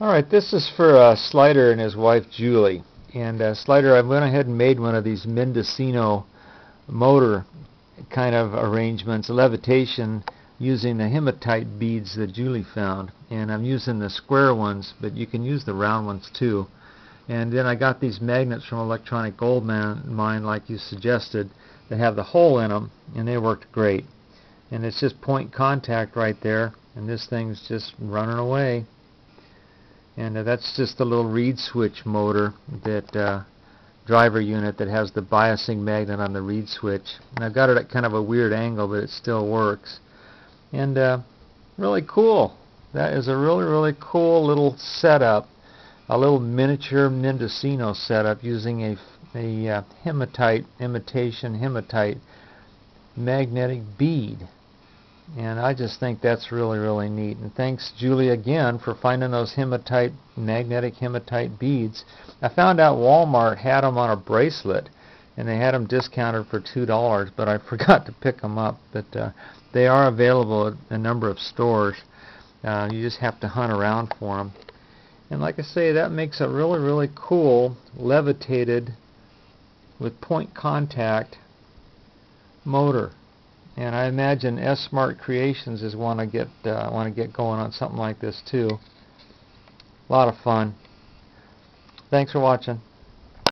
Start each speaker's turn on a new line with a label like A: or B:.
A: Alright, this is for uh, Slider and his wife Julie. And uh, Slider, I went ahead and made one of these Mendocino motor kind of arrangements, levitation, using the hematite beads that Julie found. And I'm using the square ones, but you can use the round ones too. And then I got these magnets from Electronic Gold Mine, like you suggested, that have the hole in them, and they worked great. And it's just point contact right there, and this thing's just running away and uh, that's just a little reed switch motor that uh, driver unit that has the biasing magnet on the reed switch. And I've got it at kind of a weird angle but it still works. And uh, really cool. That is a really really cool little setup a little miniature Mendocino setup using a, a uh, hematite imitation hematite magnetic bead and I just think that's really, really neat. And thanks, Julie, again, for finding those hematite, magnetic hematite beads. I found out Walmart had them on a bracelet, and they had them discounted for $2, but I forgot to pick them up. But uh, they are available at a number of stores. Uh, you just have to hunt around for them. And like I say, that makes a really, really cool levitated with point contact motor and I imagine S Smart Creations is want to get uh, want to get going on something like this too. A lot of fun. Thanks for watching.